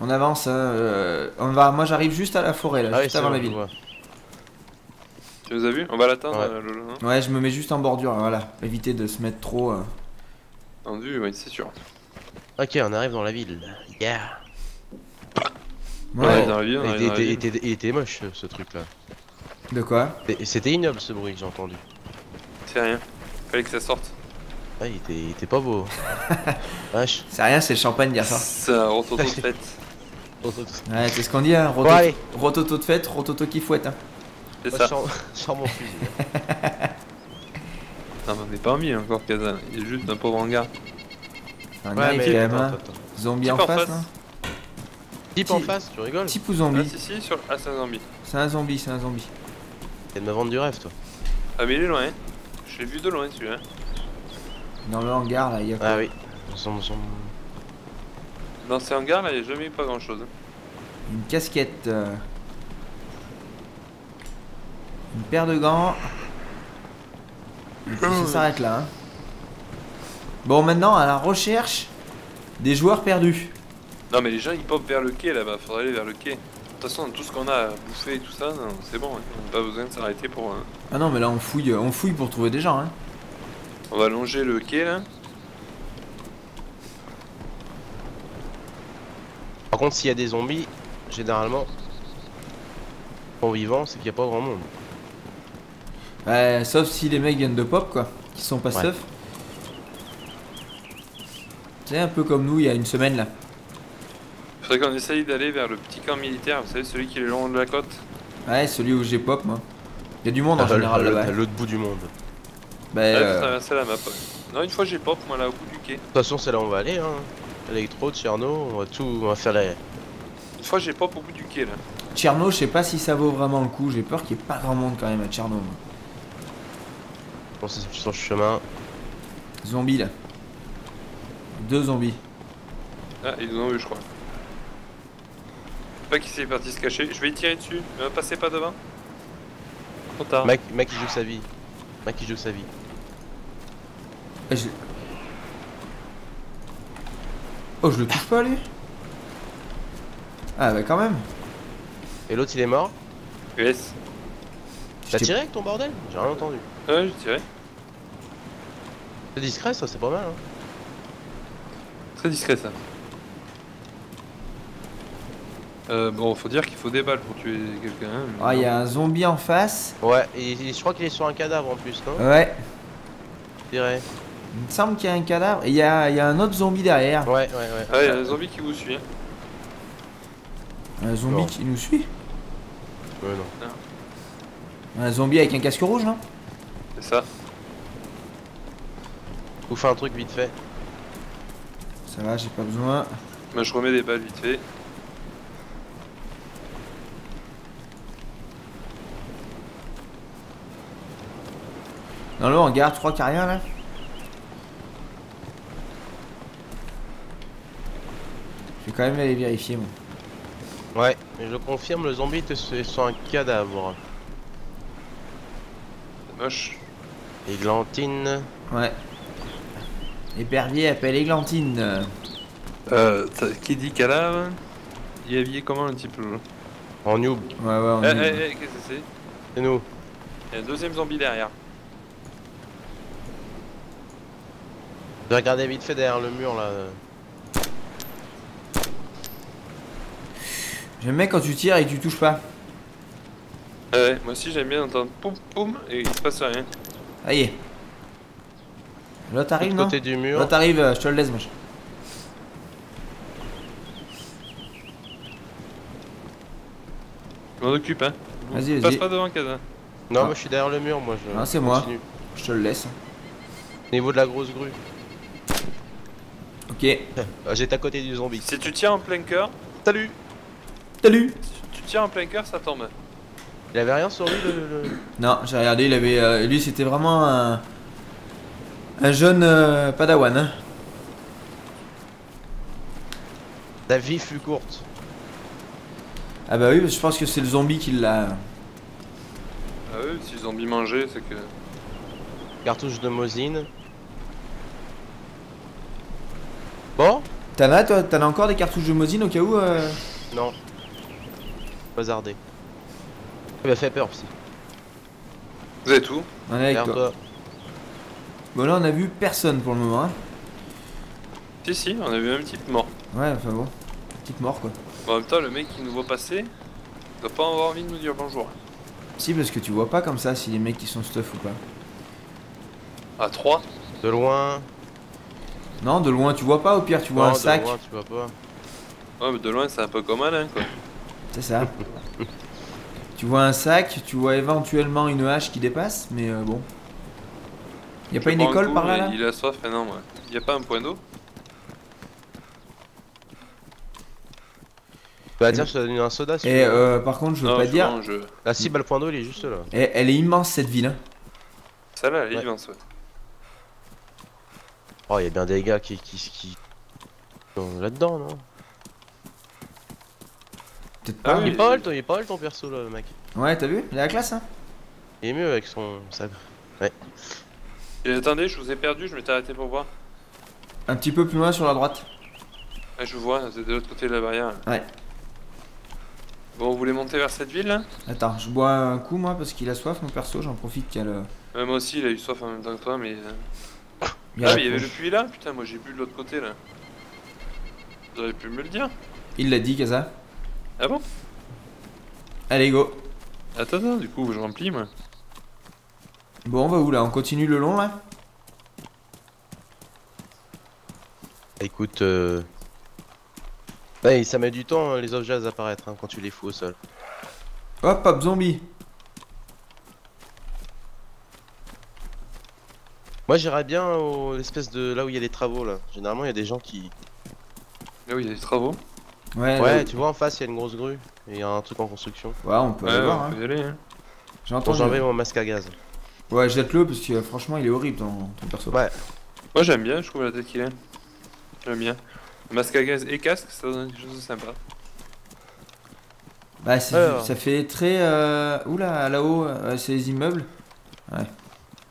On avance. hein, euh, on va. Moi, j'arrive juste à la forêt là, Ah juste c'est avant la ville. Tu nous as vu On va l'attendre, Ouais. euh, Lolo, non? Ouais, je me mets juste en bordure. Voilà. Éviter de se mettre trop. euh. En vue, oui, c'est sûr. Ok, on arrive dans la ville. Yeah. Ouais. Ouais, dans la ville, on il, était, il ville. était- il était moche ce truc là. De quoi C'était ignoble ce bruit que j'ai entendu. C'est rien. Fallait que ça sorte. Ah, il était, il était pas beau. Vache. C'est rien, c'est le champagne ça. C'est un rototo de fête. Ouais, c'est ce qu'on dit. Hein. Rototo, allez. rototo de fête, rototo qui fouette. hein. C'est ça. je sors, mon fusil. Non, mais pas mis encore, Casa. Il est juste un pauvre hangar. On Ouais, quand même. hein. Zombie en face, face. là. Type en face, tu rigoles Type ou Ah, zombie si, si, sur. Ah, c'est un zombie. C'est un zombie, c'est un zombie. T'es de me vendre du rêve toi. Ah, mais il est loin. hein. Je l'ai vu de loin celui-là. Dans le hangar là, il y a quoi Ah oui. Son, son... Dans ces hangars là, il n'y a jamais eu pas grand chose. Une casquette. euh, Une paire de gants. Et puis ça s'arrête là. hein. Bon, maintenant à la recherche des joueurs perdus. Non, mais les gens ils popent vers le quai là-bas. Faudrait aller vers le quai. De toute façon, tout ce qu'on a à bouffer et tout ça, c'est bon. hein. On n'a pas besoin de s'arrêter pour. euh, Ah non, mais là on fouille, on fouille pour trouver des gens. Hein. On va longer le quai là. Par contre, s'il y a des zombies, généralement, en vivant, c'est qu'il n'y a pas grand monde. Ouais, sauf si les mecs viennent de pop quoi, qui sont pas Ouais. stuff. C'est un peu comme nous il y a une semaine là. Faudrait qu'on essaye d'aller vers le petit camp militaire. Vous savez, celui qui est le long de la côte. Ouais, celui où j'ai pop moi. Il y a du monde en Ah, général là-bas. L'autre bout du monde. De Bah, Ah, euh, traverser la map. ouais. Non, une fois j'ai pop, moi là au bout du quai. toute façon, c'est là où on va aller. Hein. Electro, Tcherno, on va tout, on va faire les. Une fois j'ai pop au bout du quai là. Tcherno, je sais pas si ça vaut vraiment le coup. J'ai peur qu'il y ait pas grand monde quand même à Tcherno. moi. On s'est sur le chemin. Zombies là. Deux zombies. Ah, ils nous ont vu, je crois. Je sais pas qui c'est parti se cacher. Je vais y tirer dessus. Euh, passez pas devant. Trop tard. Mec, mec qui joue sa vie. Mec qui joue sa vie. Je- Oh, je le touche pas lui? Ah bah quand même. Et l'autre, il est mort? Yes. T'as tiré avec ton bordel? J'ai rien entendu. Ouais, j'ai tiré. C'est discret, ça, c'est pas mal. Hein. Très discret ça. Euh, bon, faut dire qu'il faut des balles pour tuer quelqu'un. hein, mais Ah, il y a un zombie en face. Ouais, et, et je crois qu'il est sur un cadavre en plus, non? Ouais. Je dirais. Il me semble qu'il y a un cadavre. Et il y a, il y a un autre zombie derrière. Ouais, ouais, ouais. Ah, il y a un zombie qui vous suit. hein. Un zombie Bon. qui nous suit? Ouais, non. Un zombie avec un casque rouge, non? C'est ça. Vous faites un truc vite fait. Ça va, j'ai pas besoin. Moi, je remets des balles vite fait. Dans le hangar, trois carrières là. Je vais quand même aller vérifier moi. Ouais, je confirme, le zombie était sur un cadavre. C'est moche. Églantine. Ouais. Épervier appelle Églantine. Euh, t'as- qui dit cadavre? Il est habillé comment un petit peu là En noob. Ouais, ouais, on Eh, eh, eh, qu'est-ce que c'est? C'est nous. Il y a un deuxième zombie derrière. Je vais regarder vite fait derrière le mur là. J'aime bien quand tu tires et que tu touches pas. Ah ouais, moi aussi j'aime bien entendre poum poum et il se passe rien. Ça y est. Là t'arrives, L'autre non côté du Là mur. t'arrives, euh, je te le laisse, machin. Je m'en occupe hein. Vas-y, Passe vas-y. pas devant Casa. Non, Ah. moi je suis derrière le mur, moi je. Ah, c'est moi. Je te le laisse. Niveau de la grosse grue. Ok. Ah, J'étais à côté du zombie. Si tu tires en plein cœur, Salut Salut si tu tires en plein cœur, ça tombe. Il avait rien sur lui le. le- Non, j'ai regardé, il avait. euh, lui, c'était vraiment un. Un jeune euh, padawan, hein. La vie fut courte. Ah bah oui, je pense que c'est le zombie qui l'a. Ah oui, si les zombies mangeaient, c'est que. Cartouche de Mosine. Bon T'en as, toi T'en as encore des cartouches de Mosine au cas où euh, Non. Bazardé. Il m'a fait peur aussi. Vous avez tout On est avec toi. Bon, là, on a vu personne pour le moment, hein. Si, si, on a vu un type mort. Ouais, enfin bon. Petite mort, quoi. Bon, en même temps, le mec qui nous voit passer, doit pas avoir envie de nous dire bonjour. Si, parce que tu vois pas comme ça si les mecs qui sont stuff ou pas. À 3 De loin. Non, de loin, tu vois pas, au pire, tu vois Non, un de sac. loin, tu vois pas. Ouais, mais de loin, c'est un peu comme Alain, quoi. C'est ça. tu vois un sac, tu vois éventuellement une hache qui dépasse, mais euh, bon. Y a pas une un école coup, par là, Il a soif, mais non, moi. Y a pas un point d'eau Bah tiens, je te donne un soda si Et tu veux. euh, par contre, je veux Non, pas je dire. je- La cible à le point d'eau, il est juste là. Elle, elle est immense cette ville. hein. Celle-là, elle est Ouais. immense, ouais. Oh, il y a bien des gars qui. qui, qui... sont là-dedans, non Peut-être Ah pas. oui. Il est pas mal, ton, il est pas mal ton perso là, le mec. Ouais, t'as vu Il a la classe, hein Il est mieux avec son sabre. Et attendez, je vous ai perdu, je m'étais arrêté pour voir. Un petit peu plus loin sur la droite. Ah, je vous vois, c'est de l'autre côté de la barrière. Ouais. Bon, vous voulez monter vers cette ville, là? Attends, je bois un coup, moi, parce qu'il a soif, mon perso. J'en profite qu'il y a le. Ouais, Moi aussi, il a eu soif en même temps que toi, mais... il y a Ah, mais il y avait le puits là Putain, moi j'ai bu de l'autre côté, là. Vous auriez pu me le dire Il l'a dit, Kaza. Ah bon Allez, go. Attends, attends, du coup, je remplis, moi. Bon, on va où là On continue le long là Écoute, euh... Ouais, ça met du temps hein, les objets à apparaître hein, quand tu les fous au sol. Hop, hop, zombie. Moi j'irais bien au l'espèce de là où il y a les travaux là. Généralement il y a des gens qui. Là où il y a des travaux. Ouais, Ouais, là- tu vois en face il y a une grosse grue et il y a un truc en construction. ouais, on peut Ouais, aller voir. Hein. peut y aller, hein. J'enlève mon masque à gaz. Ouais, jette-le parce que franchement, il est horrible ton, ton perso. Ouais. Moi j'aime bien, je trouve la tête qu'il a. J'aime bien. Masque à gaz et casque, ça donne quelque chose de sympa. Bah, c'est- Alors. ça fait très. Euh... Oula, là-haut, euh, c'est les immeubles.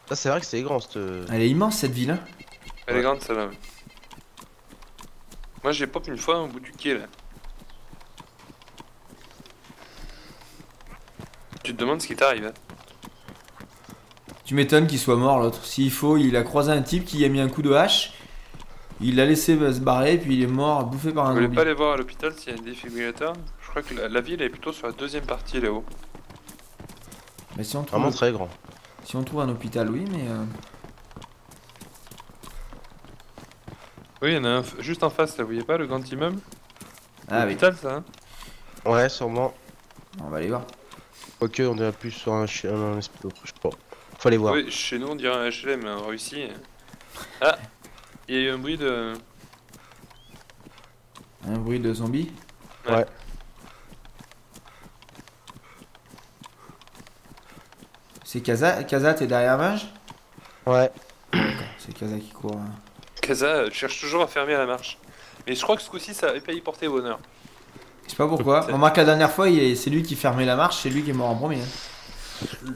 Ça c'est vrai que c'est grand cette. Elle est immense cette ville. Hein. Elle Ouais. est grande celle-là. Moi j'ai pop une fois au bout du quai là. Tu te demandes ce qui t'arrive. Hein. Tu m'étonnes qu'il soit mort l'autre. S'il faut, il a croisé un type qui a mis un coup de hache. Il l'a laissé euh, se barrer, puis il est mort, bouffé par Vous un voulez zombie. pas aller voir à l'hôpital s'il y a un défibrillateur? Je crois que la, la ville est plutôt sur la deuxième partie là-haut. Mais si on trouve, Vraiment très grand. Si on trouve un hôpital, oui, mais. euh, Oui, il y en a un juste en face là, vous voyez pas le grand immeuble? Ah oui, L'hôpital ça hein? Ouais, sûrement. on va aller voir. Ok, on est plus sur un chien, un espèce je sais pas. Faut aller voir. Oui, chez nous on dirait un HLM en Russie. Ah Il y a eu un bruit de. Un bruit de zombie. Ouais. C'est Kaza, Kaza t'es derrière Mage Ouais. C'est Kaza qui court. hein. Kaza euh, cherche toujours à fermer la marche. Mais je crois que ce coup-ci ça avait pas y porter bonheur. Je sais pas pourquoi. C'est- Remarque la dernière fois, c'est lui qui fermait la marche, c'est lui qui est mort en premier. hein.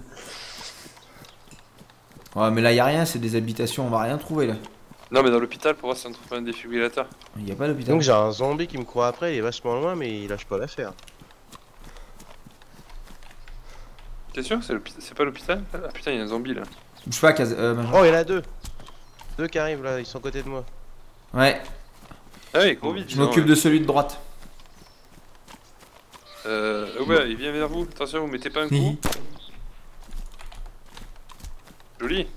Ouais, mais là y a rien, c'est des habitations, on va rien trouver là. Non, mais dans l'hôpital pour voir si on trouve pas un défibrillateur. Il y a pas d'hôpital. Donc j'ai un zombie qui me court après, il est vachement loin, mais il lâche pas l'affaire. T'es sûr que c'est pas l'hôpital? Ah putain, il y a un zombie là. Je sais pas, Kaza. euh. Oh, il y en a deux Deux qui arrivent là, ils sont à côté de moi. Ouais, Ah oui, gros vite. je m'occupe de celui de droite. Euh, oh ouais, il vient vers vous. Attention, vous mettez pas un coup. Joli.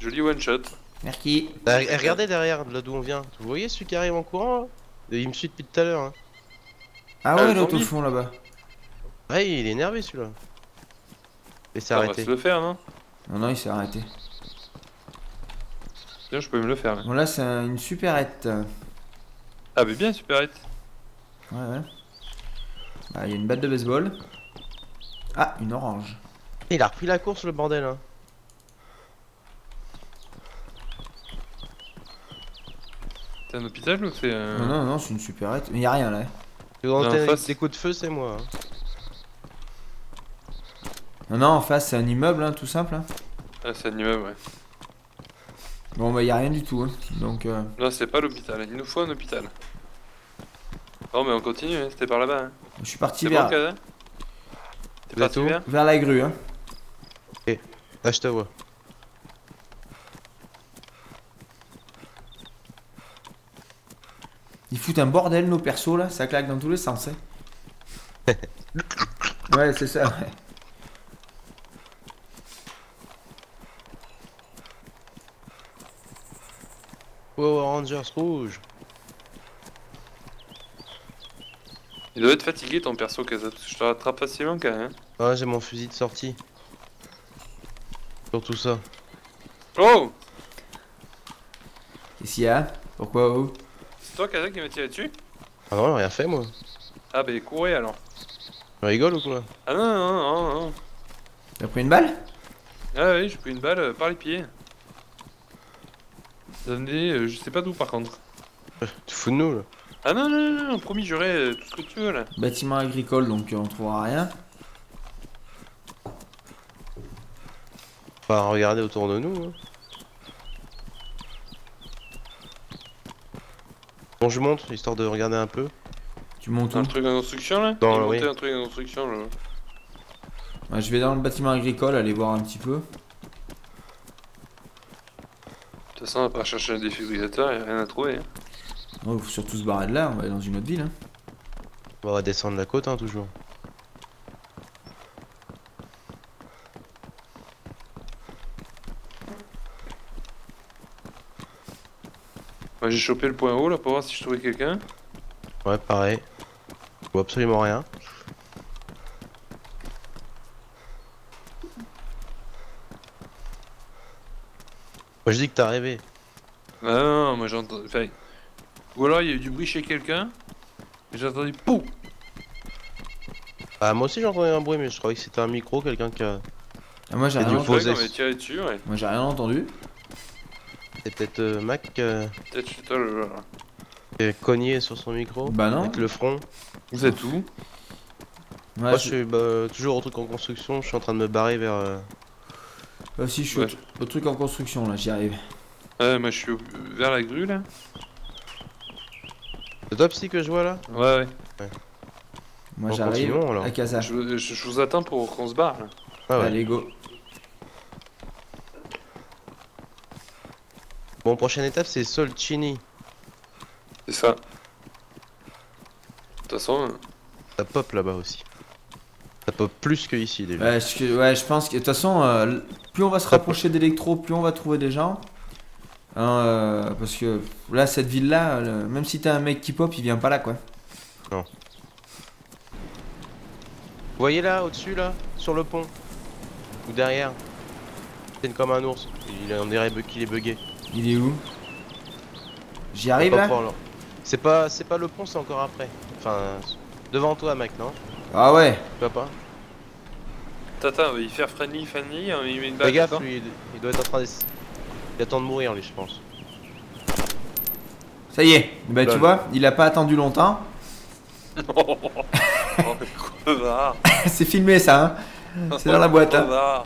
Joli one shot. Merci. Ah, eh, regardez derrière, là d'où on vient. Vous voyez celui qui arrive en courant là? Il me suit depuis tout à l'heure. Hein. Ah Ah, ouais, le l'autre au fond là-bas. Ouais, il est énervé celui-là. Et On va arrêté. se le faire, non? Non, non, il s'est arrêté. Tiens, je peux me le faire. là. Bon, là, c'est un- une supérette. Ouais, Ah, mais bien, super hit. ouais. Bah, il y a une batte de baseball. Ah, une orange. Il a repris la course le bordel. Hein. C'est un hôpital ou c'est un. Non, non, non, c'est une supérette. Mais y a rien là. Non, t'as- face. des coups de feu, c'est moi. hein. Non, non, en face, c'est un immeuble, hein, tout simple. hein. Ah, c'est un immeuble, ouais. Bon, bah, y a rien du tout. hein. Donc, euh, Non, c'est pas l'hôpital. Il nous faut un hôpital. Non, mais on continue, hein, c'était par là-bas. Hein. je suis parti C'est vers, bon, T'es parti vers? Vers la grue. Hein. Là, je te vois. Ils foutent un bordel, nos persos là. Ça claque dans tous les sens. hein. ouais, c'est ça. ouais. Power Rangers rouge. Il doit être fatigué ton perso, Kaza, parce que je te rattrape facilement quand même. hein. Ah, j'ai mon fusil de sortie. Surtout ça. Oh Qu'est-ce qu'il y a? Pourquoi oh? C'est toi, Kaza, qui m'a tiré dessus? Ah non, rien fait moi. Ah, bah courez alors. Tu rigoles ou quoi? Ah non, non, non, non. T'as pris une balle? Ah oui, j'ai pris une balle euh, par les pieds. Donnez, euh, je sais pas d'où par contre. Tu te fous de nous là Ah non, non, non, non, promis, j'aurai euh, tout ce que tu veux là. Bâtiment agricole, donc euh, on trouvera rien. Enfin, regardez autour de nous. hein. Bon, je monte histoire de regarder un peu. Tu montes où Un truc en construction là? Dans J'ai le- monté oui. un truc en construction là? Ouais, Je vais dans le bâtiment agricole, aller voir un petit peu. De toute façon, on va pas chercher un défibrillateur, y a rien à trouver. hein. Oh, faut surtout se barrer de là, on va aller dans une autre ville. hein. On va descendre la côte, hein, toujours. Moi j'ai chopé le point haut là pour voir si je trouvais quelqu'un. Ouais, pareil. Je vois absolument rien. Je dis que t'as rêvé. Ah non, non, moi j'ai entendu. Enfin, ou alors il y a eu du bruit chez quelqu'un. Et j'ai entendu POU Ah, moi aussi j'ai entendu un bruit, mais je croyais que c'était un micro, quelqu'un qui a. Ah, moi j'ai Et rien, du entendu. dessus, ouais. Moi j'ai rien entendu. C'est peut-être euh, Mac euh, Peut-être chez toi le. qui est cogné sur son micro. Bah non. Avec le front. Vous êtes où? Ouais, Moi, je je- suis bah, toujours au truc en construction, je suis en train de me barrer vers. euh, Moi aussi, je suis au Ouais. tr- au, truc en construction là, j'y arrive. Ouais, moi je suis au- vers la grue là. C'est toi, psy, que je vois là? Ouais, ouais. Moi Bon, j'arrive à Casa. Je, je- je vous attends pour qu'on se barre là. Ah ouais. Allez, go. Bon, prochaine étape, c'est Solchini. C'est ça. De toute façon, euh, Ça pop là-bas aussi. Ça pop plus que ici déjà. Ouais, je, ouais, je pense que de toute façon, euh, plus on va se rapprocher d'électro, plus on va trouver des gens. Hein, euh, parce que là, cette ville-là, le- même si t'as un mec qui pop, il vient pas là, quoi. Vous voyez là, au-dessus là, sur le pont? Ou derrière? C'est comme un ours. Il on dirait qu'il est bugué. Il est où? J'y arrive là? C'est pas, c'est pas le pont, c'est encore après. Enfin, devant toi, mec, non? Ah ouais. Tu vois pas? Tata, il fait friendly, friendly, hein, il met une balle. Fais gaffe, lui, il- il doit être en train de. Il attend de mourir, lui, je pense. Ça y est. Bah, tu vois, il a pas attendu longtemps. oh. C'est filmé ça, hein. C'est dans la boîte, hein.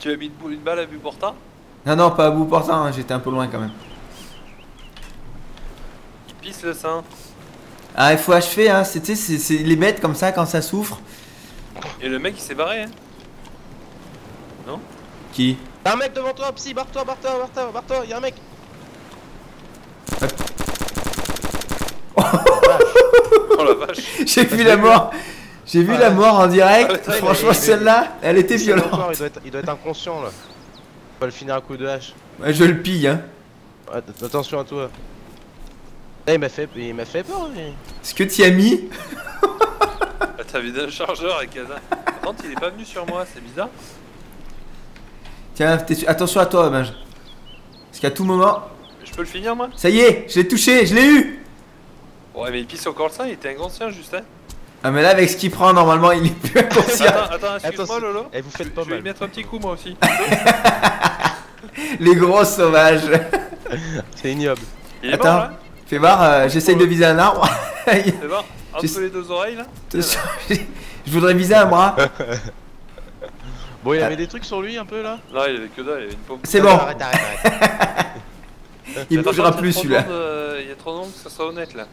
Tu as mis une balle à but portant Non, non, pas à bout portant, hein, j'étais un peu loin quand même. Il pisse le sein. Ah, il faut achever, hein. C'est, tu sais, c'est, c'est les bêtes comme ça quand ça souffre. Et le mec il s'est barré. Hein. Qui? Y'a un mec devant toi, psy, barre-toi, barre-toi, barre-toi, barre-toi, y'a un mec Oh la vache. J'ai vu la mort. J'ai vu la mort en direct. Ah, ouais, Franchement, celle-là, elle était violente. encore, il, doit être, il doit être inconscient là. On va le finir à coup de hache. Ouais, je le pille, hein. Ouais, att- attention à toi. Eh, il m'a fait, il m'a fait peur. mais- Ce que tu as mis? T'as vidé un chargeur avec Kaza. Par contre, il est pas venu sur moi, c'est bizarre. Tiens, t'es su- attention à toi, Benj. Parce qu'à tout moment. Je peux le finir moi? Ça y est, je l'ai touché, je l'ai eu. Ouais, mais il pisse encore le sein, il était inconscient, Justin. Ah, mais là, avec ce qu'il prend, normalement, il est plus inconscient. Attends, attends, excuse-moi Attention. Lolo. Eh, vous Je, faites pas je vais mal. lui mettre un petit coup moi aussi. Les gros sauvages. C'est ignoble. Il est Attends. mort là Fais voir, euh, j'essaye de viser un arbre. C'est bon Entre sais- les deux oreilles là je voudrais viser un bras. Bon, il avait des trucs sur lui un peu là? Non, il avait que dalle, il avait une paume. C'est bon, Arrête, arrête, arrête. il bougera plus celui-là. Il y a trop d'ongles que ça soit honnête là.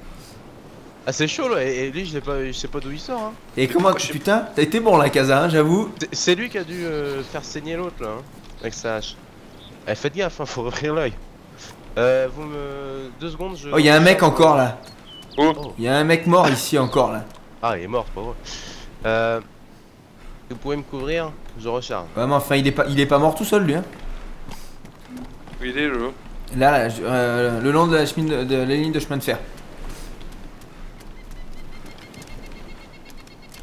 Ah, c'est chaud là, et, lui, je l'ai pas, je sais pas d'où il sort. Hein. Et comment, putain, t'as été bon la casa, hein, j'avoue. C'est- C'est lui qui a dû euh, faire saigner l'autre là, hein, avec sa hache. Eh, faites gaffe, hein, faut ouvrir l'œil. Euh, vous me. Deux secondes, je. Oh, il y a un mec encore là. Oh. Il y a un mec mort ici encore là. Ah, il est mort, c'est pas vrai. Euh. Vous pouvez me couvrir Je recharge. Ouais, mais enfin, il est pas, il est pas mort tout seul lui. Hein. Où il est Lolo Là, là, je- euh, le long de la, chemin de, de la ligne de chemin de fer.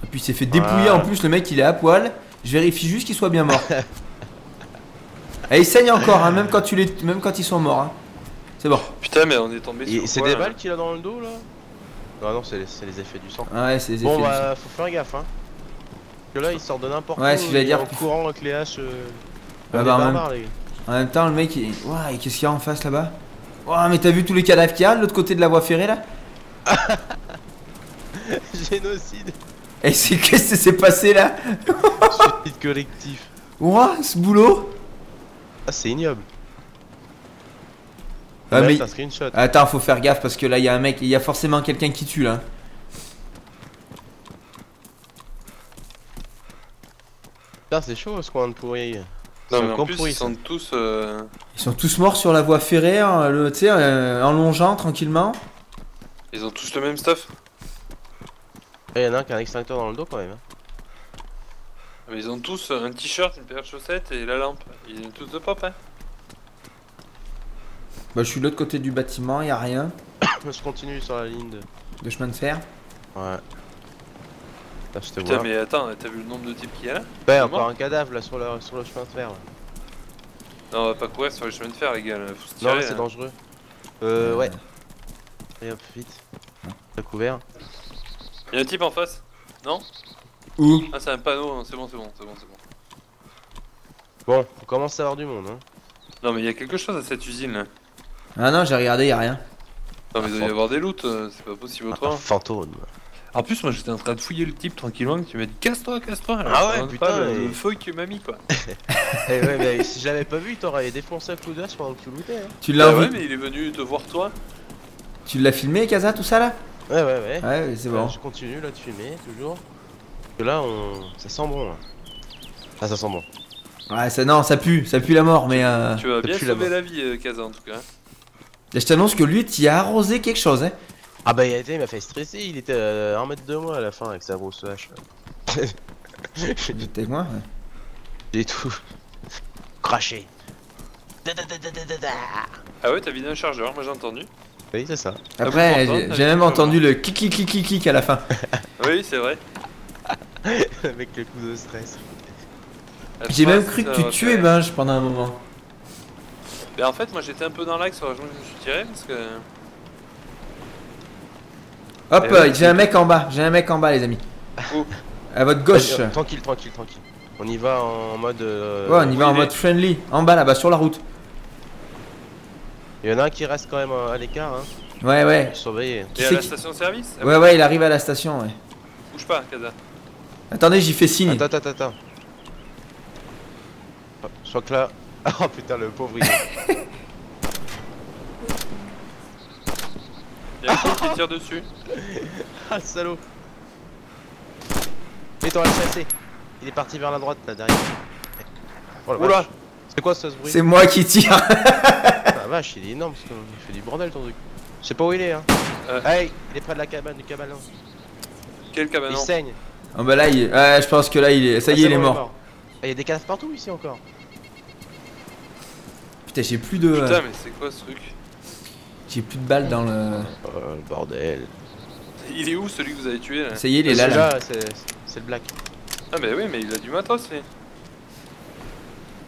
Et puis il s'est fait dépouiller en plus, le mec il est à poil. Je vérifie juste qu'il soit bien mort. Et il saigne encore, hein, même, quand tu les, même quand ils sont morts. hein. C'est bon. Putain, mais on est tombé sur C'est des balles qu'il a dans le dos là? Non, non, c'est les, effets du sang. Ah Ouais, c'est les Bon, effets du bah, faut faire gaffe, hein. Parce que là, il sort de n'importe Ouais, où. ce que j'allais dire. En courant avec les haches. Euh... Ah bah, des en même-. En même temps, le mec, il... Ouah, et qu'est-ce qu'il y a en face là-bas? Ouah, mais t'as vu tous les cadavres qu'il y a de l'autre côté de la voie ferrée là? Génocide Et c'est qu'est-ce qui s'est passé là? Suicide collectif. Ouah, ce boulot? Ah, c'est ignoble. Ah, Ouais, mais- c'est un screenshot. Attends, faut faire gaffe parce que là, il y a un mec, il y a forcément quelqu'un qui tue là. Putain, c'est chaud ce coin de pourri. Non, mais en plus, pourri, ils ça. sont tous. euh, Ils sont tous morts sur la voie ferrée, hein, le- tu sais, euh, en longeant tranquillement. Ils ont tous le même stuff. Il y en a un qui a un extincteur dans le dos quand même. hein. Mais ils ont tous un t-shirt, une paire de chaussettes et la lampe. Ils ont tous de pop, hein. Bah, je suis de l'autre côté du bâtiment, y a rien Je continue sur la ligne de. de chemin de fer. Ouais. Là, je te Putain, vois. mais attends, t'as vu le nombre de types qu'il y a là c'est encore un cadavre là sur le, sur le chemin de fer. Là. Non, on va pas courir sur les chemins de fer, les gars. là, Faut se Non, c'est hein. dangereux. Euh, Euh, ouais. Et hop, vite. Le couvert. Il y a un type en face. Où Ah, c'est un panneau. hein, C'est bon, c'est bon, c'est bon, c'est bon. Bon, on commence à avoir du monde. Hein. Non, mais il y a quelque chose à cette usine là. Ah non, j'ai regardé, y a rien. Non, mais il doit y Ah, avoir des loots, euh, c'est pas possible Un autrement. fantôme. En plus, moi j'étais en train de fouiller le type tranquillement, tu m'as dit casse-toi, casse-toi. Ah ouais, putain, pas le, et- feu que m'as mis quoi. Eh ouais, mais si je l'avais pas vu, il t'aurait défoncé un coup d'âge pendant que tu lootais. Hein. Tu l'as ouais, envie- mais il est venu te voir toi. Tu l'as filmé, Kaza, tout ça là? Ouais, ouais, ouais. Ouais, c'est bon. Euh, je continue là de fumer, toujours. Parce que là, on... ça sent bon. Là. Ah, ça sent bon. Ouais, ça, non, ça pue, ça pue la mort, mais euh... Tu vas bien sauver là-bas. la vie, euh, Kaza en tout cas. Je t'annonce que lui, t'y as arrosé quelque chose, hein. Ah bah il, a été, il m'a fait stresser, il était à un mètre de moi à la fin avec sa grosse hache. J'étais avec moi, ouais. J'ai tout craché. Da, da, da. Ah ouais, t'as vidé un chargeur, moi j'ai entendu. Oui, c'est ça. Après, Ah, j'ai même entendu le clic clic clic clic à la fin. Oui, c'est vrai. Avec le coup de stress. J'ai même cru que tu tuais Binge pendant un moment. Ben, en fait, moi j'étais un peu dans l'axe, alors je me suis tiré parce que. Hop, Eh ouais, euh, j'ai un mec en bas, j'ai un mec en bas, les amis. Où À votre gauche. Vas-y, euh, tranquille, tranquille, tranquille. On y va en mode. euh, Ouais, on y va en mode friendly. En bas là-bas, sur la route. Il y en a un qui reste quand même euh, à l'écart, hein. Ouais, ouais. Surveiller. Qui Et à c'est la qui- station service Ouais, ouais, il arrive à la station, ouais. Bouge pas, Kaza. Attendez, j'y fais signe. Attends, attends, attends. Je crois que là. Oh putain, le pauvre il est- Y'a un qui tire dessus. Ah, le salaud. Et t'aurais chassé. Il est parti vers la droite là derrière. Oh la Oula. C'est quoi ça ce bruit? C'est moi qui tire. Ah, La vache, il est énorme parce qu'il fait du bordel ton truc. Je sais pas où il est hein. Euh. Hey, il est près de la cabane, du cabanon. Quel il cabanon saigne. Oh bah là, il... ouais, je pense que là, il est. Ça Ah, y est, il est mort. Ah, il y a des cadavres partout ici encore. Putain, j'ai plus de. Putain, mais c'est quoi ce truc J'ai plus de balles dans le. Oh le bordel. Il est où celui que vous avez tué là Ça y est, il est là. là. C'est le black. Ah, bah oui, mais il a du matos, lui.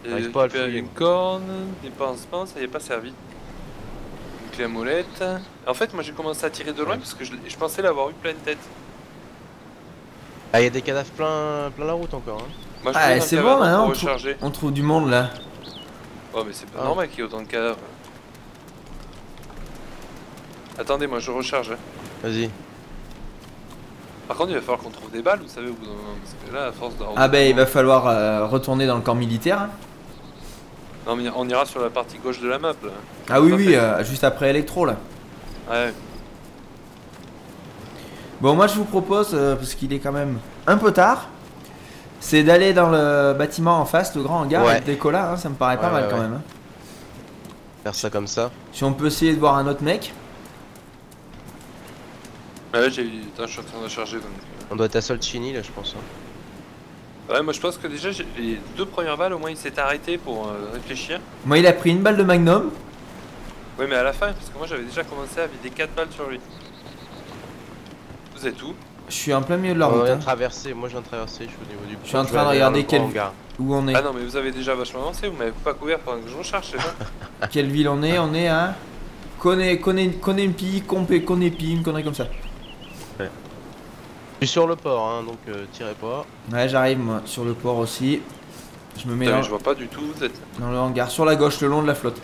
Il a pas récupéré une corne, des pansements, ça y est pas servi. Une clé à molette. En fait, moi j'ai commencé à tirer de loin Ouais. parce que je, je pensais l'avoir eu pleine tête. Ah, il y a des cadavres plein, plein la route encore. Hein. Moi je Ah, c'est bon, on recharger. On trouve du monde là. Oh, mais c'est pas Ah. normal qu'il y ait autant de cadavres. Attendez, moi je recharge. hein. Vas-y. Par contre, il va falloir qu'on trouve des balles, vous savez, au bout d'un moment. Parce que là, à force de. Ah bah, il va falloir euh, retourner dans le camp militaire. hein. Non, mais on ira sur la partie gauche de la map là. Ah oui, oui, euh, juste après Electro là. Ouais. Bon, moi je vous propose, euh, parce qu'il est quand même un peu tard, c'est d'aller dans le bâtiment en face, le grand hangar, Ouais. et de décoller, hein, ça me paraît pas Ouais, mal ouais, quand ouais. même. hein. Faire ça comme ça. Si on peut essayer de voir un autre mec. Ouais, j'ai. Attends, je suis en train de charger donc. On doit être à Solchini là, je pense. hein. Ouais, moi je pense que déjà, j'ai- les deux premières balles, au moins il s'est arrêté pour euh, réfléchir. Moi, il a pris une balle de magnum. Ouais, mais à la fin, parce que moi j'avais déjà commencé à vider 4 balles sur lui. Vous êtes où? Je suis en plein milieu de la On route. vient hein. traverser. Moi, je viens de traverser. Je suis au niveau du. Je suis en train de regarder le quel- grand hangar. Où on est Ah non, mais vous avez déjà vachement avancé, vous m'avez pas couvert pendant que je recharge, c'est ça? Quelle ville on est On est à. Konepi, Kompe, Konepi, une connerie comme ça. Je suis sur le port, hein, donc euh, tirez pas. Ouais, j'arrive moi, sur le port aussi. Je me mets Putain, dans, mais je vois pas du tout où vous êtes. dans le hangar, sur la gauche, le long de la flotte.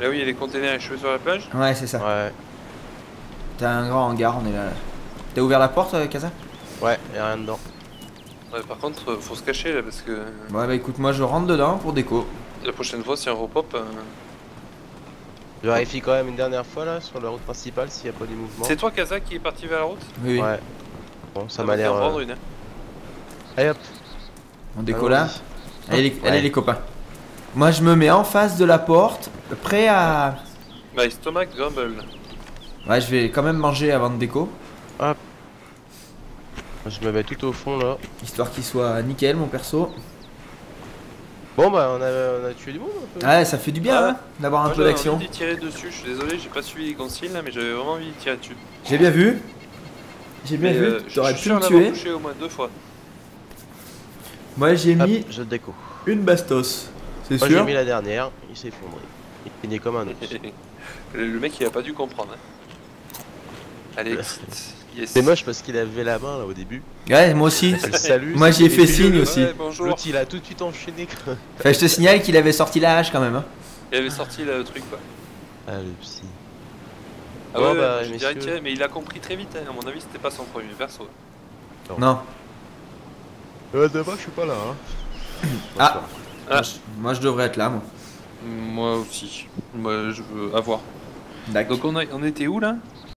Là où il y a les containers échoués sur la plage? Ouais, c'est ça. Ouais. T'as un grand hangar, on est là. T'as ouvert la porte, euh, Kaza Ouais, y'a rien dedans. Ouais, par contre, euh, faut se cacher là parce que Ouais, bah écoute, moi je rentre dedans pour déco. la prochaine fois, si un repop. euh, Je vérifie quand même une dernière fois là sur la route principale s'il n'y a pas des mouvements. C'est toi, Kazak, qui est parti vers la route? Oui, oui. Ouais. Bon, ça va m'a l'air. en euh, prendre une. hein. Allez hop. On déco là? Allez, les, Ouais. allez, les copains. Moi je me mets en face de la porte, prêt à. My stomach grumble. Ouais, je vais quand même manger avant de déco, Je me mets tout au fond là. histoire qu'il soit nickel mon perso. Bon bah on a, on a tué du monde un peu. Ouais, ça fait du bien Ouais. hein, d'avoir un Moi, peu j'avais d'action. envie d'y tirer dessus, je suis désolé, j'ai pas suivi les consignes là, mais j'avais vraiment envie d'y tirer dessus. J'ai bien vu. J'ai bien Mais, vu, euh, je t'aurais suis pu sûr d'avoir tuer. touché au moins deux fois. Moi j'ai Hop, mis je déco. une bastos. C'est Moi j'ai sûr mis la dernière, il s'est effondré. Il finit comme un os. le le mec il a pas dû comprendre. hein. Allez. Yes. C'est moche parce qu'il avait la main là au début. Ouais, moi aussi. Salut. Moi, j'ai Et fait signe aussi. Ouais, bonjour. L'autre il a tout de suite enchaîné. Enfin, je te signale qu'il avait sorti la hache quand même. Hein. Il avait sorti là, le truc quoi. Ah le psy. Ah Bon, ouais, bah, direct messieurs. tiré, mais il a compris très vite. hein. À mon avis, c'était pas son premier perso. Non. Euh d'abord je suis pas là hein. Ah. Ah. Moi, je- Moi je devrais être là, moi. Moi aussi. Moi, je veux avoir. D'accord. Donc on, a, on était où là?